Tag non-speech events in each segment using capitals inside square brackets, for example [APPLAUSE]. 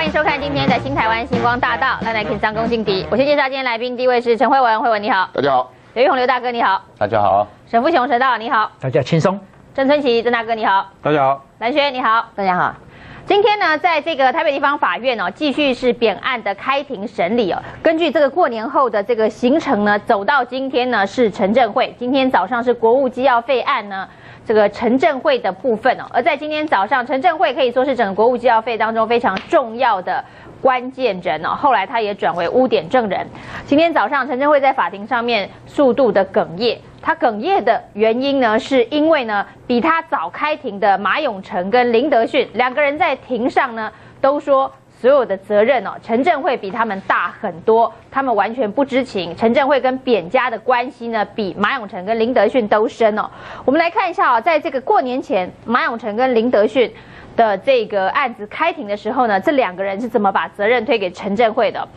欢迎收看今天的新台湾星光大道，来来看张公信迪。我先介绍今天来宾，第一位是陈慧文，慧文你好。大家好。刘玉红刘大哥你好。大家好。沈富雄沈道你好。大家轻松。郑春琪郑大哥你好。大家好。蓝轩你好。大家好。今天呢，在这个台北地方法院哦，继续是扁案的开庭审理哦。根据这个过年后的这个行程呢，走到今天呢是陈振会，今天早上是国务机要费案呢，这个陈振会的部分哦。而在今天早上，陈振会可以说是整个国务机要费当中非常重要的关键人哦。后来他也转为污点证人。今天早上，陈振会在法庭上面速度的哽咽。他哽咽的原因呢，是因为呢，比他早开庭的马永成跟林德训两个人在庭上呢，都说所有的责任哦，陈振会比他们大很多，他们完全不知情。陈振会跟扁家的关系呢，比马永成跟林德训都深哦。我们来看一下啊，在这个过年前，马永成跟林德训的这个案子开庭的时候呢，这两个人是怎么把责任推给陈振会的？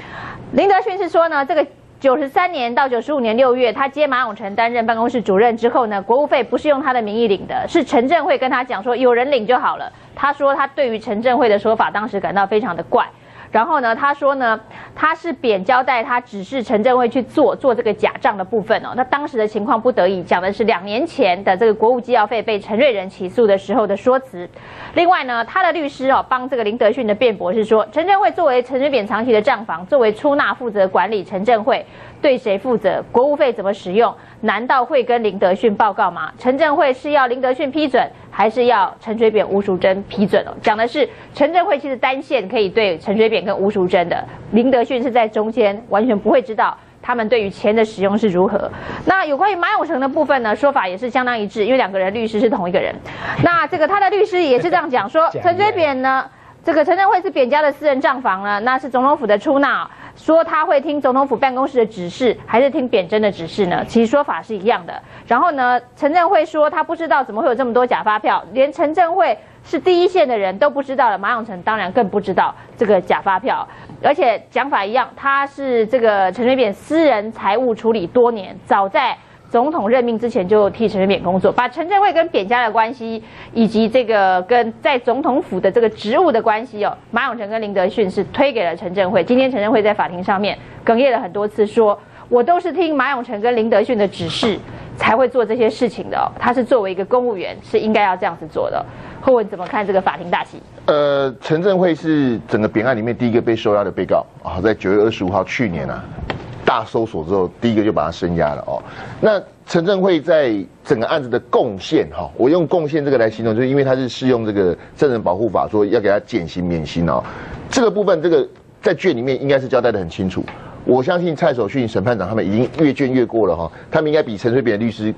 林德训是说呢，这个。九十三年到九十五年六月，他接马永成担任办公室主任之后呢，国务费不是用他的名义领的，是陈振会跟他讲说有人领就好了。他说他对于陈振会的说法当时感到非常的怪。然后呢，他说呢，他是扁交代他指示陈振会去做做这个假账的部分哦。那当时的情况不得已，讲的是两年前的这个国务机要费被陈瑞仁起诉的时候的说辞。另外呢，他的律师哦帮这个林德训的辩驳是说，陈振会作为陈水扁长期的账房，作为出纳负责管理陈振会，对谁负责？国务费怎么使用？难道会跟林德训报告吗？陈振会是要林德训批准？还是要陈水扁、吴淑珍批准了。讲的是陈振慧其实单线可以对陈水扁跟吴淑珍的，林德训是在中间，完全不会知道他们对于钱的使用是如何。那有关于马永成的部分呢，说法也是相当一致，因为两个人律师是同一个人。那这个他的律师也是这样讲说，陈水扁呢，这个陈振慧是扁家的私人账房呢，那是总统府的出纳。说他会听总统府办公室的指示，还是听扁真的指示呢？其实说法是一样的。然后呢，陈振慧说他不知道怎么会有这么多假发票，连陈振慧是第一线的人都不知道了。马永成当然更不知道这个假发票，而且讲法一样，他是这个陈水扁私人财务处理多年，早在。总统任命之前就替陈水扁工作，把陈振会跟扁家的关系，以及这个跟在总统府的这个职务的关系哦，马永成跟林德训是推给了陈振会。今天陈振会在法庭上面哽咽了很多次，说我都是听马永成跟林德训的指示才会做这些事情的。他是作为一个公务员，是应该要这样子做的。后文怎么看这个法庭大戏？呃，陈振会是整个扁案里面第一个被收押的被告啊，在九月二十五号去年啊。大搜索之后，第一个就把他升押了哦。那陈振会在整个案子的贡献哈，我用贡献这个来形容，就是因为他是适用这个证人保护法，说要给他减刑免刑哦。这个部分，这个在卷里面应该是交代的很清楚。我相信蔡守训审判长他们已经阅卷阅过了哈，他们应该比陈水扁律师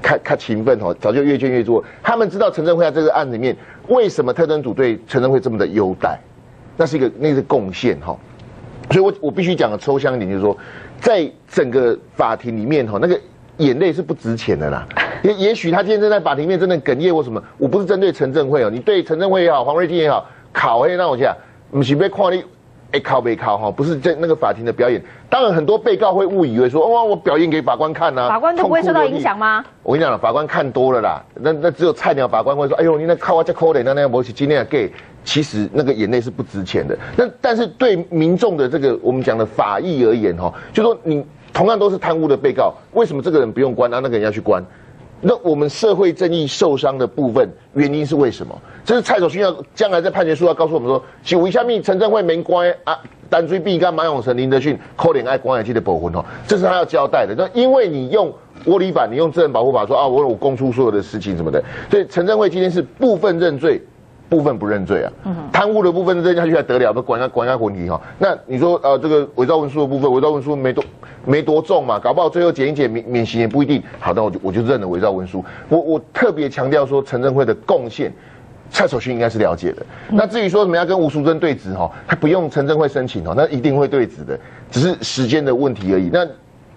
看看勤奋哈，早就阅卷阅做。他们知道陈振会在这个案子里面为什么特侦组对陈振会这么的优待，那是一个那是贡献哈。所以我我必须讲的抽象一点，就是说。在整个法庭里面哈，那个眼泪是不值钱的啦。[LAUGHS] 也也许他今天正在法庭面真的哽咽或什么，我不是针对陈振会哦，你对陈振会也好，黄瑞金也好，考哎，那我讲，不是被看你哎考没考哈，不是在那个法庭的表演。当然很多被告会误以为说，哇，我表演给法官看呐，法官都不会受到影响吗？我跟你讲了，法官看多了啦，那那只有菜鸟法官会说，哎呦，你那靠我这可怜，那那我是今天要给。其实那个眼泪是不值钱的，那但是对民众的这个我们讲的法益而言哈，就说你同样都是贪污的被告，为什么这个人不用关，啊那个人要去关？那我们社会正义受伤的部分原因是为什么？这是蔡守勋要将来在判决书要告诉我们说，请一下命陈正会没关啊，单追毕跟马永成、林德训扣脸爱关爱记的保护哦，这是他要交代的。那因为你用窝里板，你用证人保护法说啊，我我供出所有的事情什么的，所以陈正会今天是部分认罪。部分不认罪啊，贪污的部分认下去还得了？不管他管他混题哈。那你说呃，这个伪造文书的部分，伪造文书没多没多重嘛，搞不好最后减一减免免刑也不一定。好，那我就我就认了伪造文书。我我特别强调说，陈振辉的贡献，蔡守勋应该是了解的。那至于说什么要跟吴淑珍对质哈，他不用陈振辉申请哦，那一定会对质的，只是时间的问题而已。那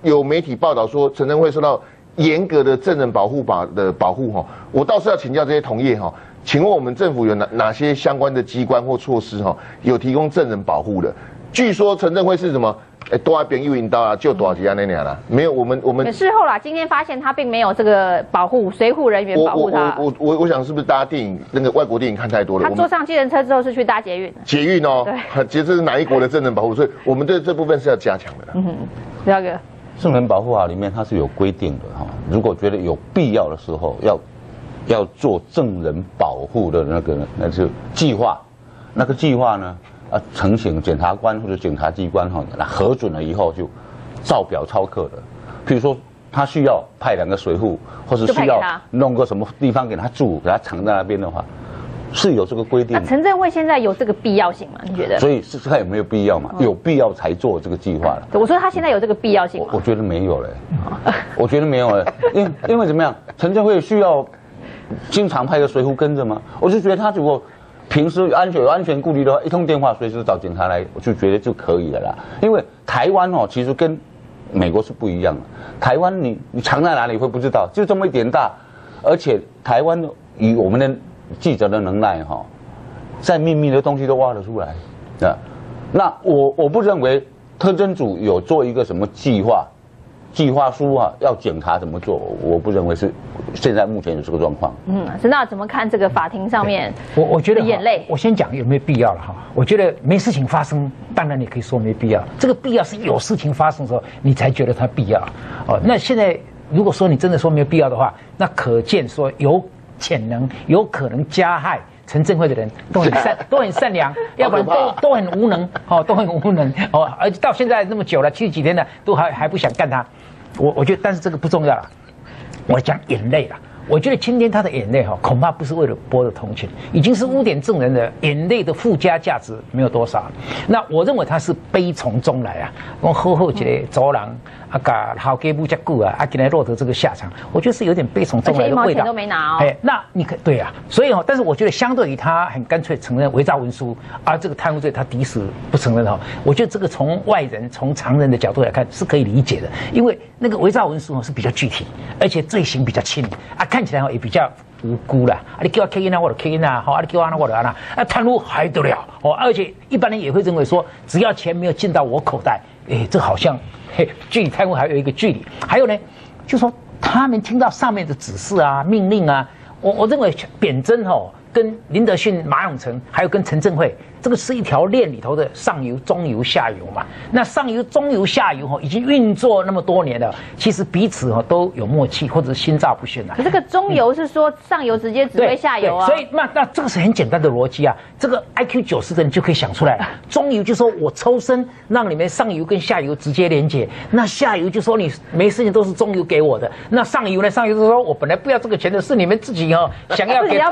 有媒体报道说陈振辉受到严格的证人保护法的保护哈，我倒是要请教这些同业哈。请问我们政府有哪哪些相关的机关或措施哈，有提供证人保护的？据说陈振辉是什么哎，多一边又引刀啊，就多几样那样啦。没有，我们我们事后啦，今天发现他并没有这个保护随护人员保护他。我我我我想是不是搭电影那个外国电影看太多了？他坐上计程车之后是去搭捷运。捷运哦，对，其实这是哪一国的证人保护？所以我们对这部分是要加强的。嗯，第二个，证人保护法里面它是有规定的哈，如果觉得有必要的时候要要做证人保护的那个那就计划，那个计划呢？啊，呈请检察官或者检察机关哈，那核准了以后就照表操课的。譬如说，他需要派两个水户，或是需要弄个什么地方给他住，给他藏在那边的话，是有这个规定。那陈正会现在有这个必要性吗？你觉得？所以是他有没有必要嘛？有必要才做这个计划了。我说他现在有这个必要性吗？我觉得没有嘞，我觉得没有嘞，因因为怎么样？陈正会需要经常派个水户跟着吗？我就觉得他如果。平时安全有安全顾虑的话，一通电话随时找警察来，我就觉得就可以了啦。因为台湾哦，其实跟美国是不一样的。台湾你你藏在哪里会不知道，就这么一点大，而且台湾以我们的记者的能耐哈，再秘密的东西都挖得出来啊。那我我不认为特侦组有做一个什么计划。计划书啊，要检查怎么做？我不认为是现在目前有这个状况。嗯，陈大怎么看这个法庭上面？我我觉得眼泪。我先讲有没有必要了哈？我觉得没事情发生，当然你可以说没必要。这个必要是有事情发生的时候，你才觉得它必要。哦，那现在如果说你真的说没有必要的话，那可见说有潜能、有可能加害陈正慧的人都很善、都很善良，要不然都都很无能哦，都很无能哦。而且到现在那么久了，七十几天了，都还还不想干他。我我觉得，但是这个不重要了。我讲眼泪了。我觉得今天他的眼泪哈，恐怕不是为了博得同情，已经是污点证人的眼泪的附加价值没有多少。那我认为他是悲从中来啊，我好好一个走廊。啊，噶好给不加固啊，啊，给来落得这个下场，我觉得是有点悲从中来的味道。都没拿哦。哎，那你可对啊，所以哦，但是我觉得相对于他很干脆承认伪造文书，而这个贪污罪他抵死不承认哦，我觉得这个从外人、从常人的角度来看是可以理解的，因为那个伪造文书哦是比较具体，而且罪行比较轻啊，看起来哦也比较无辜啦。啊，你叫我 K 因啊，我就 K 因啊，好，啊，你叫我那我就那，啊，贪污还得了哦，而且一般人也会认为说，只要钱没有进到我口袋，哎，这好像。嘿，距离太空还有一个距离，还有呢，就说他们听到上面的指示啊、命令啊，我我认为扁真哦，跟林德训、马永成，还有跟陈正惠。这个是一条链里头的上游、中游、下游嘛？那上游、中游、下游哈，已经运作那么多年了，其实彼此哈都有默契，或者心照不宣啊。可这个中游是说上游直接指挥下游啊？所以那那这个是很简单的逻辑啊。这个 I Q 九十的人就可以想出来，中游就说我抽身让你们上游跟下游直接连接，那下游就说你没事情都是中游给我的，那上游呢？上游就说我本来不要这个钱的，是你们自己哦想要给给搞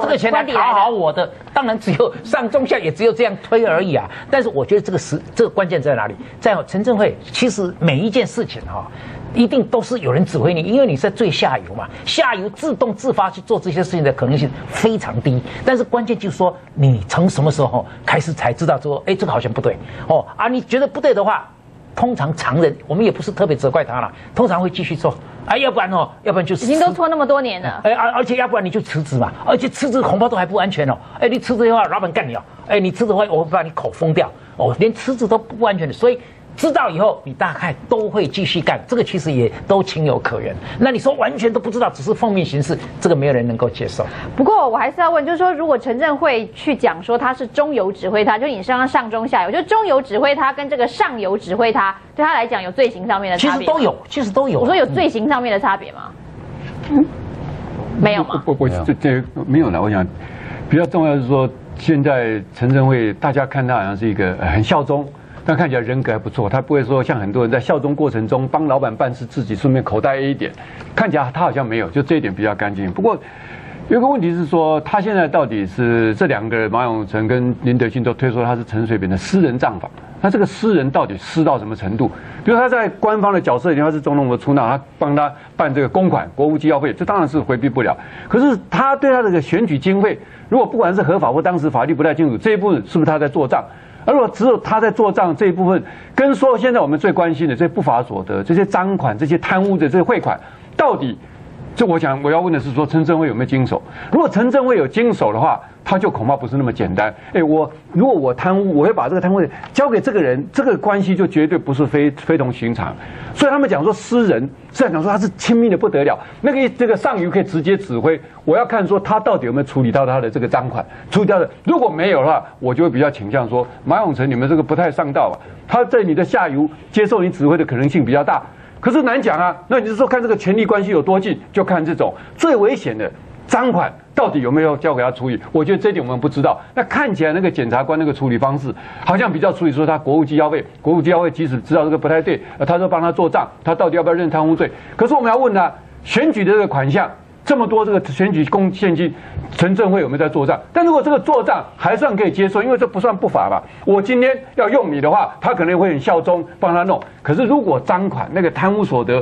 这个钱来讨好我的，当然只有上中下。[LAUGHS] 也只有这样推而已啊！但是我觉得这个是这个关键在哪里？在陈正会，其实每一件事情哈，一定都是有人指挥你，因为你在最下游嘛，下游自动自发去做这些事情的可能性非常低。但是关键就是说，你从什么时候开始才知道说，哎，这个好像不对哦啊？你觉得不对的话，通常常人我们也不是特别责怪他了，通常会继续做。啊，要不然哦，要不然就是已经都拖那么多年了。哎，而而且要不然你就辞职嘛，而且辞职恐怕都还不安全哦。哎，你辞职的话，老板干你哦。哎，你辞职的话，我会把你口封掉哦，连辞职都不安全的。所以知道以后，你大概都会继续干。这个其实也都情有可原。那你说完全都不知道，只是奉命行事，这个没有人能够接受。不过我还是要问，就是说，如果陈振会去讲说他是中游指挥他，就你上上中下游，就中游指挥他跟这个上游指挥他，对他来讲有罪行上面的差别？其实都有，其实都有。我说有罪行上面的差别吗？嗯，没有吗？不不，这这没有了。我想比较重要是说。现在陈振会，大家看他好像是一个很效忠，但看起来人格还不错。他不会说像很多人在效忠过程中帮老板办事，自己顺便口袋一点。看起来他好像没有，就这一点比较干净。不过有个问题是说，他现在到底是这两个马永成跟林德信都推说他是陈水扁的私人账房。那这个私人到底私到什么程度？比如他在官方的角色里，他是总统的出纳，他帮他办这个公款、国务机要费，这当然是回避不了。可是他对他这个选举经费。如果不管是合法或当时法律不太清楚，这一部分是不是他在做账？而如果只有他在做账这一部分，跟说现在我们最关心的这些不法所得、这些赃款、这些贪污的这些汇款，到底这我想我要问的是说陈正辉有没有经手？如果陈正辉有经手的话，他就恐怕不是那么简单。哎，我如果我贪污，我会把这个贪污交给这个人，这个关系就绝对不是非非同寻常。所以他们讲说私人，虽然讲说他是亲密的不得了，那个这个上游可以直接指挥。我要看说他到底有没有处理到他的这个赃款，处理掉的。如果没有的话，我就会比较倾向说马永成你们这个不太上道啊。他在你的下游接受你指挥的可能性比较大。可是难讲啊，那你是说看这个权力关系有多近，就看这种最危险的赃款到底有没有交给他处理？我觉得这点我们不知道。那看起来那个检察官那个处理方式，好像比较处理说他国务机要费，国务机要费即使知道这个不太对，他说帮他做账，他到底要不要认贪污罪？可是我们要问他，选举的这个款项。这么多这个选举公现金，陈正会有没有在做账？但如果这个做账还算可以接受，因为这不算不法吧？我今天要用你的话，他可能会很效忠帮他弄。可是如果赃款那个贪污所得，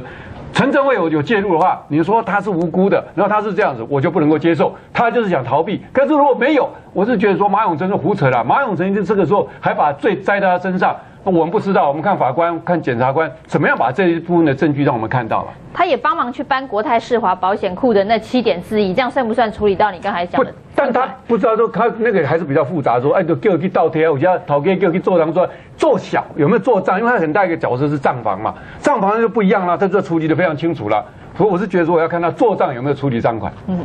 陈正会有有介入的话，你说他是无辜的，然后他是这样子，我就不能够接受。他就是想逃避。可是如果没有，我是觉得说马永成是胡扯了。马永成这个时候还把罪栽在他身上。我们不知道，我们看法官、看检察官怎么样把这一部分的证据让我们看到了。他也帮忙去搬国泰世华保险库的那七点四亿，这样算不算处理到你刚才讲的？但他不知道说他那个还是比较复杂，说哎，就叫去倒贴，我家讨给我去做账，说做小有没有做账？因为他很大一个角色是账房嘛，账房就不一样了，他这处理的非常清楚了。所以我是觉得说，我要看他做账有没有处理账款。嗯，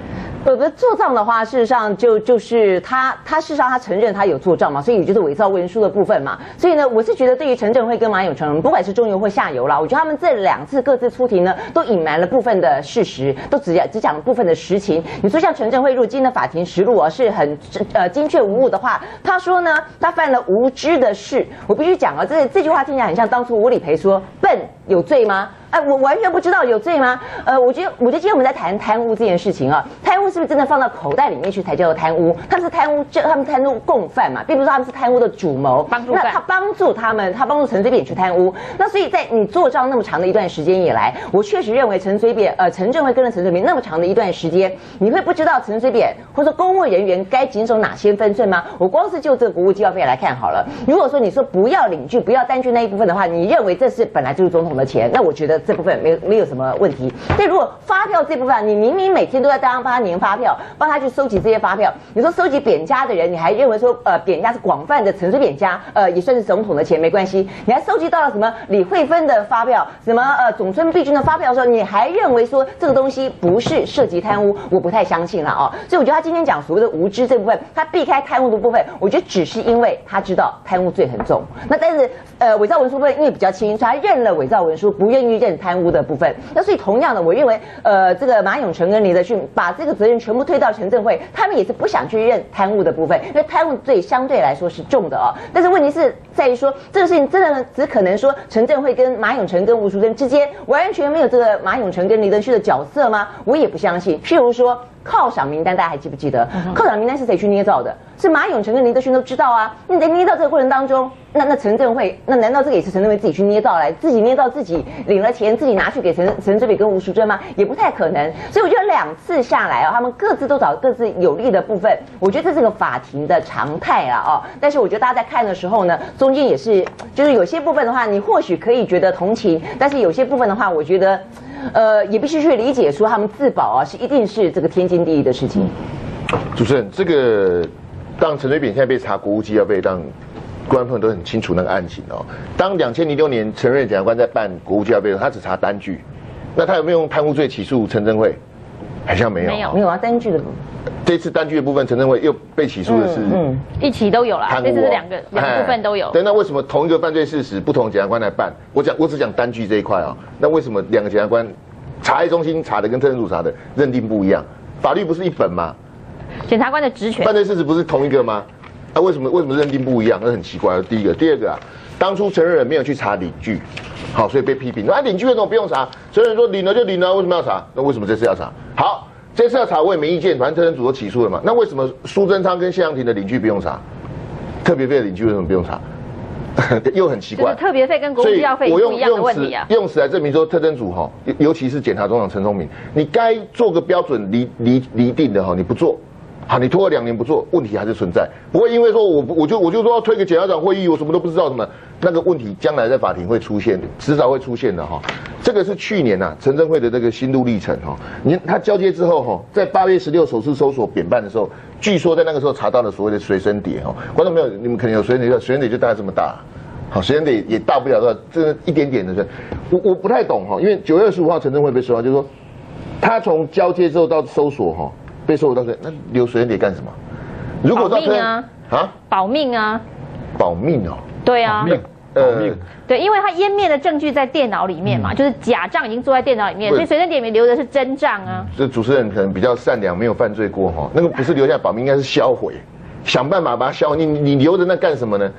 有的做账的话，事实上就就是他他事实上他承认他有做账嘛，所以也就是伪造文书的部分嘛。所以呢，我是觉得对于陈正辉跟马永成，不管是中游或下游啦，我觉得他们这两次各自出庭呢，都隐瞒了部分的事实，都只只讲了部分的实情。你说像陈正辉入今的法庭实录啊，是很呃精确无误的话，他说呢，他犯了无知的事。我必须讲啊，这这句话听起来很像当初吴理培说笨有罪吗？哎，我完全不知道有罪吗？呃，我觉得，我觉得今天我们在谈贪污这件事情啊，贪污是不是真的放到口袋里面去才叫做贪污？他们是贪污，这他们贪污共犯嘛，并不是他们是贪污的主谋。帮助那他帮助他们，他帮助陈水扁去贪污。那所以在你做账那么长的一段时间以来，我确实认为陈水扁，呃，陈正会跟着陈水扁那么长的一段时间，你会不知道陈水扁或者说公务人员该谨守哪些分寸吗？我光是就这个国务机要费来看好了。如果说你说不要领据，不要单据那一部分的话，你认为这是本来就是总统什么钱，那我觉得这部分没有没有。什么问题？但如果发票这部分，你明明每天都在帮他粘发票，帮他去收集这些发票，你说收集扁家的人，你还认为说，呃，扁家是广泛的陈水扁家，呃，也算是总统的钱，没关系。你还收集到了什么李慧芬的发票，什么呃总村碧君的发票的时候，你还认为说这个东西不是涉及贪污？我不太相信了哦。所以我觉得他今天讲所谓的无知这部分，他避开贪污的部分，我觉得只是因为他知道贪污罪很重。那但是呃伪造文书部分因为比较轻，所以他认了伪造文书，不愿意认贪污的部分。那所以同样的，我认为，呃，这个马永成跟李德训把这个责任全部推到陈正会，他们也是不想去认贪污的部分，因为贪污罪相对来说是重的哦。但是问题是在于说，这个事情真的只可能说陈正会跟马永成跟吴淑珍之间完全没有这个马永成跟李德训的角色吗？我也不相信。譬如说。犒赏名单大家还记不记得？犒赏名单是谁去捏造的？是马永成跟林德勋都知道啊。你在捏造这个过程当中，那那陈振会，那难道这个也是陈振会自己去捏造来，自己捏造自己领了钱，自己拿去给陈陈志伟跟吴淑珍吗？也不太可能。所以我觉得两次下来啊，他们各自都找各自有利的部分，我觉得这是个法庭的常态啊。哦，但是我觉得大家在看的时候呢，中间也是就是有些部分的话，你或许可以觉得同情，但是有些部分的话，我觉得。呃，也必须去理解说他们自保啊，是一定是这个天经地义的事情。主持人，这个当陈水扁现在被查国务机要被当，官方都很清楚那个案情哦。当两千零六年陈瑞检察官在办国务机要被，他只查单据，那他有没有用贪污罪起诉陈正会？好像没有，没有，没有啊，单据的。这次单据的部分，陈正会又被起诉的是，嗯，一起都有啦，这次是两个两个部分都有。对，那为什么同一个犯罪事实，不同检察官来办？我讲，我只讲单据这一块啊。那为什么两个检察官查案中心查的跟特侦组查的认定不一样？法律不是一本吗？检察官的职权，犯罪事实不是同一个吗？那为什么为什么认定不一样？那很奇怪。第一个，第二个啊，当初承认人没有去查领据，好，所以被批评。那领据为什么不用查？承认说领了就领了，为什么要查？那为什么这次要查？好。这次要查我也没意见，反正特侦组都起诉了嘛。那为什么苏贞昌跟谢阳廷的邻居不用查？特别费的邻居为什么不用查？[LAUGHS] 又很奇怪。特别费跟国际要费不一样的问题啊。用词来证明说特侦组哈，尤其是检察总长陈忠明，你该做个标准离离离定的哈，你不做，好，你拖了两年不做，问题还是存在，不会因为说我我就我就说要推个检察长会议，我什么都不知道什么，那个问题将来在法庭会出现，迟早会出现的哈。这个是去年呐、陈正会的这个心路历程哈。你他交接之后哈，在八月十六首次搜索扁办的时候，据说在那个时候查到了所谓的随身碟哈。观众朋友，你们可能有随身碟，随身碟就大概这么大。好，随身碟也大不了多少，这一点点的。我我不太懂哈，因为九月二十五号陈正会被收到，就是说他从交接之后到搜索哈，被搜索到这，那留随身碟干什么？如果到保命啊啊，保命啊，保命哦，对啊，命保命。对，因为他湮灭的证据在电脑里面嘛，就是假账已经坐在电脑里面，所以随身碟里面留的是真账啊。这主持人可能比较善良，没有犯罪过哈。那个不是留下保命，应该是销毁，想办法把它销毁。你你你留着那干什么呢？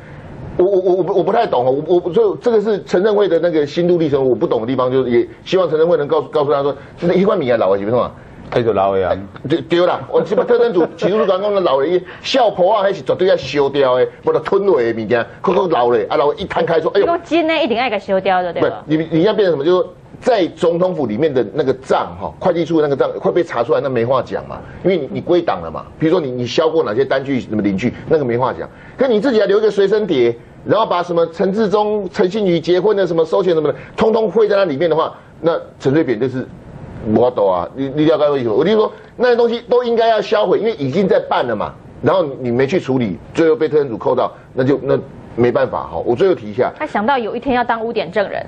我我我我不我不太懂哦，我我所以这个是陈正会的那个心路历程，我不懂的地方，就是也希望陈正会能告诉告诉他说，这个一罐米啊，老的几分钟啊？他就老呀，对对啦，我基本特侦组起诉讲讲的老的，笑婆啊，还是绝对要烧掉的，或者吞落的物件，可可老的啊，老的一摊开说，哎呦，用金呢一定爱给修掉的，对吧？你你要变成什么？就是说在总统府里面的那个账哈，会计处的那个账会被查出来，那没话讲嘛，因为你你归档了嘛。比如说你你销过哪些单据什么领据，那个没话讲。可你自己还留一个随身碟，然后把什么陈志忠、陈信宇结婚的什么收钱什么的，通通汇在那里面的话，那陈水扁就是。我懂啊，你你了解我意思吗？我就说那些东西都应该要销毁，因为已经在办了嘛。然后你你没去处理，最后被特侦组扣到，那就那没办法哈。我最后提一下，他想到有一天要当污点证人，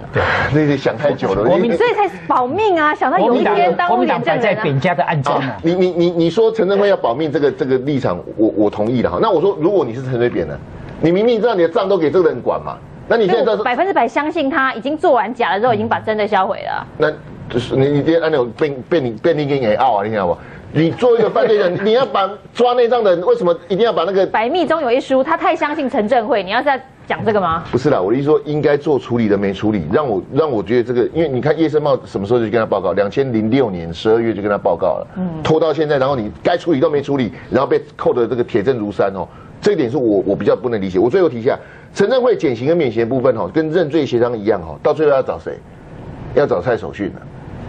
那得想太久了。你所以才保命啊！想到有一天当污点证人啊。扁家的案中啊。你你你你说陈振辉要保命这个这个立场，我我同意的哈。那我说，如果你是陈水扁呢？你明明知道你的账都给这个人管嘛，那你现在百分之百相信他已经做完假了之后，已经把真的销毁了。那就是你你今天按那种被被你被你给给拗啊，你听到不？你做一个犯罪人，你要把抓内脏的人，为什么一定要把那个？百密中有一疏，他太相信陈振慧。你要在讲这个吗？不是啦，我的意思说应该做处理的没处理，让我让我觉得这个，因为你看叶盛茂什么时候就跟他报告，两千零六年十二月就跟他报告了，拖到现在，然后你该处理都没处理，然后被扣的这个铁证如山哦，这一点是我我比较不能理解。我最后提一下，陈正会减刑跟免刑的部分哦，跟认罪协商一样哦，到最后要找谁？要找蔡守训了。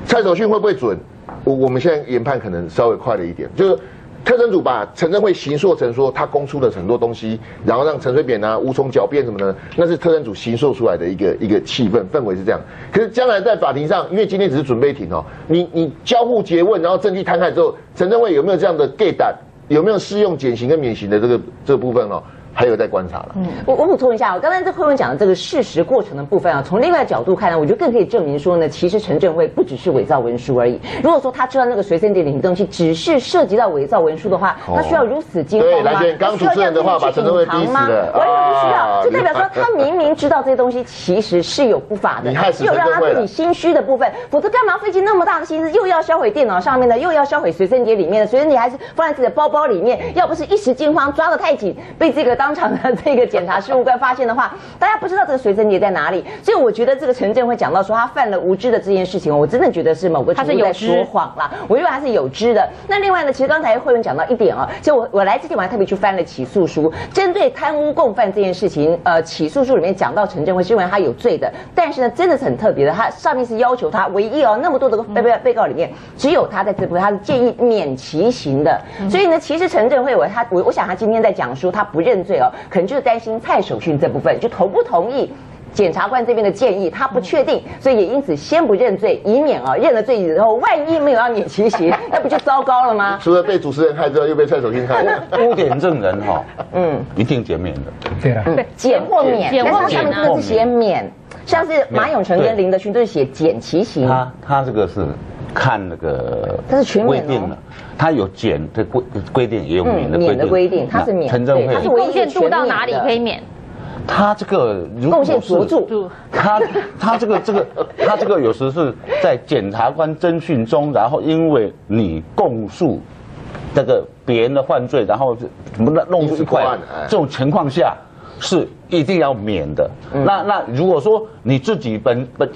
蔡守训会不会准？我我们现在研判可能稍微快了一点，就是特侦组把陈振会形塑成说他供出了很多东西，然后让陈水扁啊无从狡辩什么的，那是特侦组形塑出来的一个一个气氛氛围是这样。可是将来在法庭上，因为今天只是准备庭哦，你你交互诘问，然后证据摊开之后，陈正会有没有这样的 gay 胆，有没有适用减刑跟免刑的这个这个部分哦？还有在观察了。嗯我我补充一下，我刚才在会文讲的这个事实过程的部分啊，从另外角度看呢，我觉得更可以证明说呢，其实陈正辉不只是伪造文书而已。如果说他知道那个随身碟里的东西只是涉及到伪造文书的话，哦他需要如此惊慌吗？对蓝轩刚主持人的话把陈正辉逼死了完全不需啊要，就代表说他明明知道这些东西其实是有不法的，只有让他自己心虚的部分，否则干嘛费尽那么大的心思，又要销毁电脑上面的，又要销毁随身碟里面的，随身碟还是放在自己的包包里面，要不是一时惊慌抓得太紧，被这个当场的这个检察事务官发现的话，大家不知道这个随身碟在哪里。[LAUGHS] 所以我觉得这个陈振会讲到说他犯了无知的这件事情，我真的觉得是某个程度在他是有说谎啦。我认为他是有知的。那另外呢，其实刚才慧文讲到一点哦，就我我来之前我还特别去翻了起诉书，针对贪污共犯这件事情，呃，起诉书里面讲到陈振辉是认为他有罪的，但是呢，真的是很特别的，他上面是要求他唯一哦，那么多的被被被告里面，只有他在这部分他是建议免其刑的。所以呢，其实陈振辉我他我我想他今天在讲书，他不认罪哦，可能就是担心蔡守训这部分，就同不同意。检察官这边的建议，他不确定，所以也因此先不认罪，以免啊认了罪以后，万一没有要免其刑，[LAUGHS] 那不就糟糕了吗？除了被主持人害之外，又被蔡守信害。[LAUGHS] 污点证人哈，嗯嗯，一定减免的。对啊，对，减或免，减或但是他们真的是写免，像是马永成跟林德勋都是写减其刑。他他这个是看那个它是规定的，他有减的规规定，也有免的嗯规定。免的规定。它是免那陈正对它是会，唯一贡献度到哪里可以免？他这个如果贡献是卓著，他他这个这个他这个有时是在检察官侦讯中，然后因为你供述这个别人的犯罪，然后怎么弄出一块这种情况下是一定要免的。嗯那那如果说你自己本本，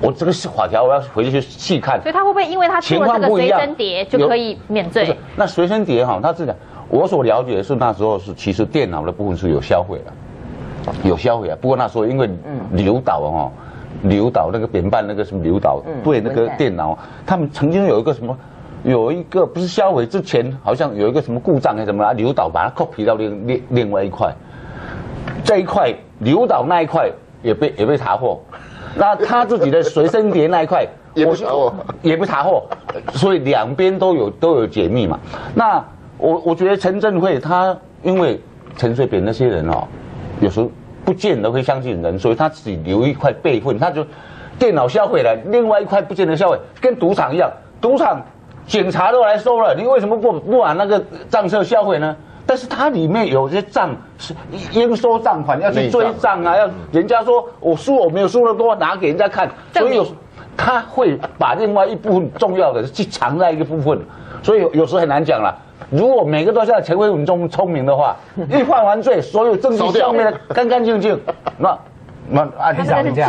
我这个法条我要回去去细看所以，他会不会因为他出情了这个随况不一样身碟就可以免罪不是？那随身碟哈，他是讲我所了解的是那时候是其实电脑的部分是有销毁的。有销毁啊，不过那时候因为刘导哦，刘导那个扁办那个什么刘导嗯对那个电脑，他们曾经有一个什么有一个不是销毁之前，好像有一个什么故障还是什么啊，刘导把它 copy 到另另另外一块，这一块刘导那一块也被也被查获，那他自己的随身碟那一块 [LAUGHS] 也被我是查获 [LAUGHS] 也不查获，所以两边都有都有解密嘛。那我我觉得陈振慧他因为陈水扁那些人哦，有时候不见得会相信人，所以他自己留一块备份，他就电脑销毁了，另外一块不见得销毁，跟赌场一样，赌场警察都来收了，你为什么不不把那个账册销毁呢？但是它里面有些账是应收账款，要去追账啊，要人家说我输我没有输的多，拿给人家看，所以有他会把另外一部分重要的去藏在一个部分，所以有有时候很难讲了。如果每个都像陈慧文这么聪明的话，一犯完罪，所有证据消灭的干干净净，那那按理他们讲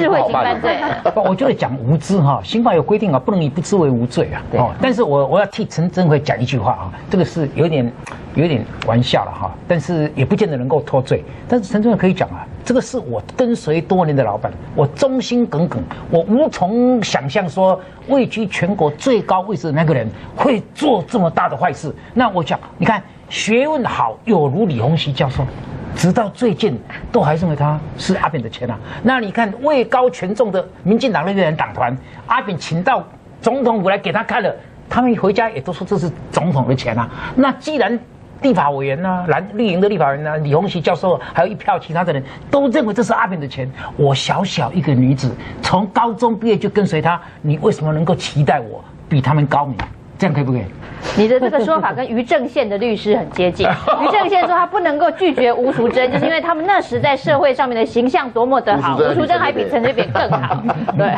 我觉得讲无知哈，刑法有规定啊，不能以不知为无罪啊。对哦，但是我我要替陈真辉讲一句话啊，这个是有点有点玩笑了哈，但是也不见得能够脱罪。但是陈真辉可以讲啊，这个是我跟随多年的老板，我忠心耿耿，我无从想象说位居全国最高位置的那个人会做这么大的坏事。那我讲，你看学问好，有如李洪熙教授。直到最近都还认为他是阿扁的钱啊。那你看位高权重的民进党那边党团，阿扁请到总统府来给他看了，他们回家也都说这是总统的钱啊。那既然立法委员呢、蓝绿营的立法委员呢、李鸿禧教授，还有一票其他的人都认为这是阿扁的钱，我小小一个女子，从高中毕业就跟随他，你为什么能够期待我比他们高明？这样可以不可以？你的这个说法跟于正宪的律师很接近。[LAUGHS] 于正宪说他不能够拒绝吴淑珍，就是因为他们那时在社会上面的形象多么的好，吴淑珍还比陈水扁更好。[LAUGHS] 对，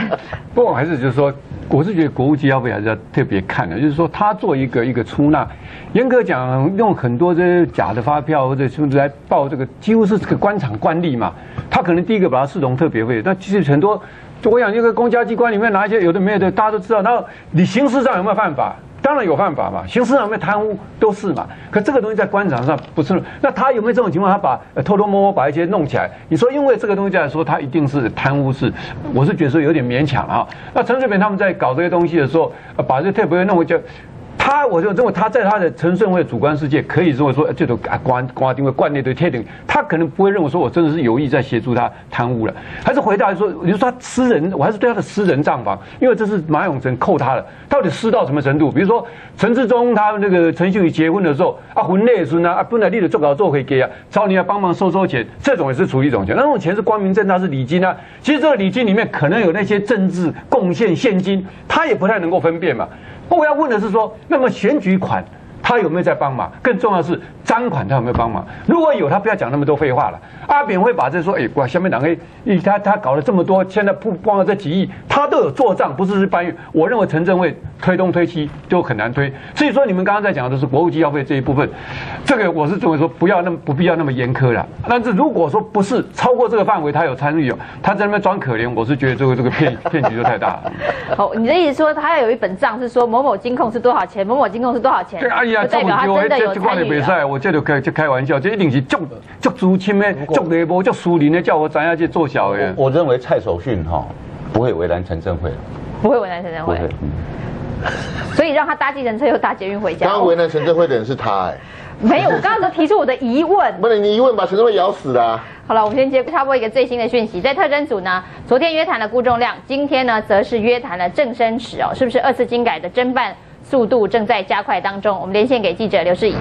不过还是就是说，我是觉得国务机要费还是要特别看的，就是说他做一个一个出纳，严格讲用很多这些假的发票或者甚至来报这个，几乎是这个官场惯例嘛。他可能第一个把它视同特别费，但其实很多，就我想一个公家机关里面拿一些有的没有的，大家都知道。然后你形式上有没有犯法？当然有犯法嘛，刑事上面贪污都是嘛。可这个东西在官场上不是，那他有没有这种情况？他把、偷偷摸摸把一些弄起来？你说因为这个东西来说，他一定是贪污是？我是觉得说有点勉强啊。那陈水扁他们在搞这些东西的时候，把这特别弄回去。他，我就认为他在他的陈顺会主观世界，可以认为说，这种啊官官定位惯例的贴顶，他可能不会认为说我真的是有意在协助他贪污了，还是回答说，你说他私人，我还是对他的私人账房，因为这是马永成扣他的，到底私到什么程度？比如说陈志忠他那个陈秀仪结婚的时候，啊婚内是呢，啊本来立的做稿做可以给啊，找你来帮忙收收钱，这种也是处于一种钱，那种钱是光明正大是礼金啊，其实这个礼金里面可能有那些政治贡献现金，他也不太能够分辨嘛。我要问的是说，那么选举款他有没有在帮忙？更重要的是赃款他有没有帮忙？如果有，他不要讲那么多废话了。阿扁会把这说，哎，哇，下面党黑，他他搞了这么多，现在不光了这几亿，他都有做账，不是是搬运。我认为陈政会推东推西就很难推。所以说，你们刚刚在讲的是国务机要费这一部分，这个我是认为说不要那么不必要那么严苛了。但是如果说不是超过这个范围，他有参与哦，他在那边装可怜，我是觉得这个这个骗骗局就太大了。好，你的意思说他要有一本账，是说某某金控是多少钱，某某金控是多少钱？对，哎比赛，我这就开就开玩笑，这一定是足足足深的、足内部、足输林的，叫我知影去做小的。我认为蔡守训哈不会为难陈振辉，不会为难陈振辉 [LAUGHS] 所以让他搭计程车又搭捷运回家刚。刚为难陈振辉的人是他哎，[LAUGHS] 没有，我刚刚只提出我的疑问。不能你疑问把陈振辉咬死了啊。好了，我们先接插播一个最新的讯息，在特侦组呢，昨天约谈了辜仲亮，今天呢则是约谈了郑生池哦，是不是二次精改的侦办速度正在加快当中？我们连线给记者刘世怡。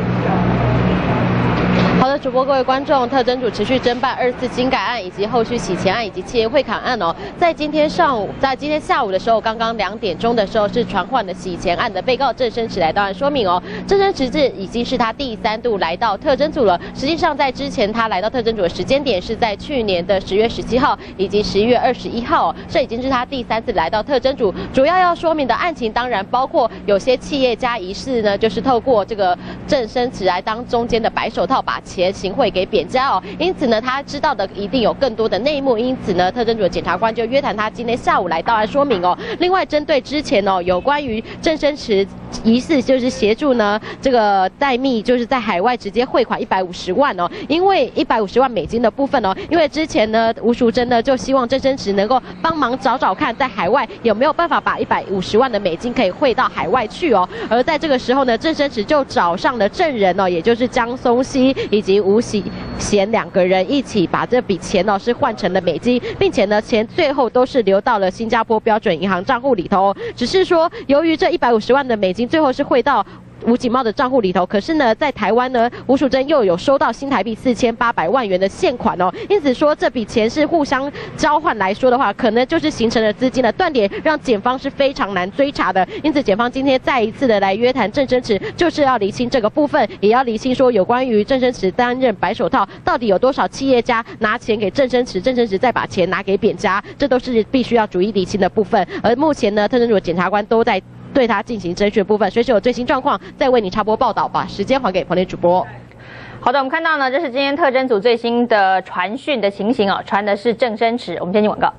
好的，主播各位观众，特侦组持续侦办二次金改案以及后续洗钱案以及企业汇款案哦。在今天上午，在今天下午的时候，刚刚两点钟的时候，是传唤的洗钱案的被告郑生池来到案说明哦。郑生池这已经是他第三度来到特侦组了。实际上，在之前他来到特侦组的时间点是在去年的十月十七号以及十一月二十一号、哦，这已经是他第三次来到特侦组。主要要说明的案情，当然包括有些企业家疑似呢，就是透过这个郑生池来当中间的白手套，把钱行贿给扁家哦。因此呢，他知道的一定有更多的内幕，因此呢，特侦组的检察官就约谈他今天下午来到案说明哦。另外，针对之前哦有关于郑生池疑似就是协助呢这个代密，就是在海外直接汇款一百五十万哦，因为一百五十万美金的部分哦，因为之前呢吴淑珍呢就希望郑生池能够帮忙找找看，在海外有没有办法把一百五十万的美金可以汇到海外去哦，而在这个时候呢，郑生池就找上了证人哦，也就是江松熙以及吴喜贤两个人一起把这笔钱呢是换成了美金，并且呢钱最后都是流到了新加坡标准银行账户里头，只是说由于这一百五十万的美金最后是汇到。吴景茂的账户里头，可是呢，在台湾呢，吴淑珍又有收到新台币四千八百万元的现款哦，因此说这笔钱是互相交换来说的话，可能就是形成了资金的断点，让检方是非常难追查的。因此，检方今天再一次的来约谈郑生池，就是要厘清这个部分，也要厘清说有关于郑生池担任白手套，到底有多少企业家拿钱给郑生池，郑生池再把钱拿给扁家，这都是必须要逐一厘清的部分。而目前呢，特侦组检察官都在。对他进行甄选部分，随时有最新状况再为你插播报道。把时间还给彭丽主播。好的，我们看到呢，这是今天特侦组最新的传讯的情形哦，传的是郑生池。我们先进广告。